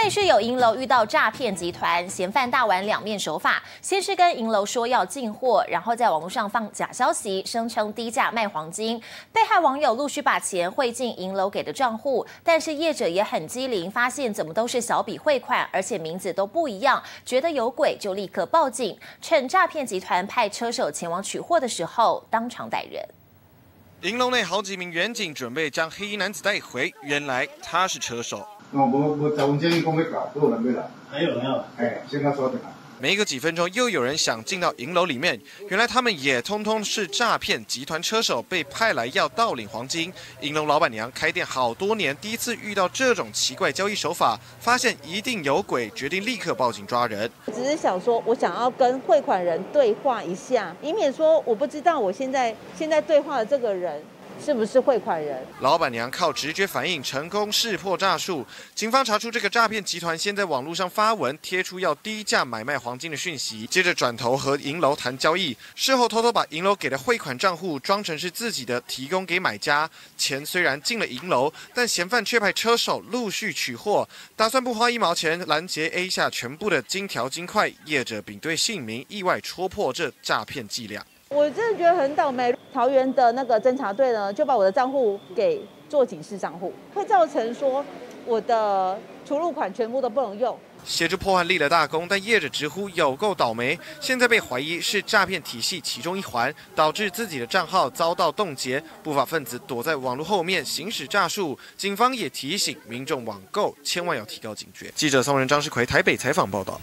北市有银楼遇到诈骗集团，嫌犯大玩两面手法，先是跟银楼说要进货，然后在网络上放假消息，声称低价卖黄金。被害网友陆续把钱汇进银楼给的账户，但是业者也很机灵，发现怎么都是小笔汇款，而且名字都不一样，觉得有鬼就立刻报警。趁诈骗集团派车手前往取货的时候，当场逮人。银楼内好几名远警准备将黑衣男子带回，原来他是车手。哦，无无十分钟伊讲要搞，都有人要来。还有没有？哎，现在说的。没个几分钟，又有人想进到银楼里面。原来他们也通通是诈骗集团车手，被派来要盗领黄金。银楼老板娘开店好多年，第一次遇到这种奇怪交易手法，发现一定有鬼，决定立刻报警抓人。只是想说，我想要跟汇款人对话一下，以免说我不知道我现在现在对话的这个人。是不是汇款人？老板娘靠直觉反应成功识破诈术。警方查出这个诈骗集团先在网络上发文贴出要低价买卖黄金的讯息，接着转头和银楼谈交易，事后偷偷把银楼给的汇款账户装成是自己的，提供给买家。钱虽然进了银楼，但嫌犯却派车手陆续取货，打算不花一毛钱拦截 A 下全部的金条金块。业者并对姓名意外戳破这诈骗伎俩。我真的觉得很倒霉。桃园的那个侦查队呢，就把我的账户给做警示账户，会造成说我的出入款全部都不能用。协助破案立了大功，但业者直呼有够倒霉，现在被怀疑是诈骗体系其中一环，导致自己的账号遭到冻结。不法分子躲在网络后面行使诈术，警方也提醒民众网购千万要提高警觉。记者宋仁张世奎台北采访报道。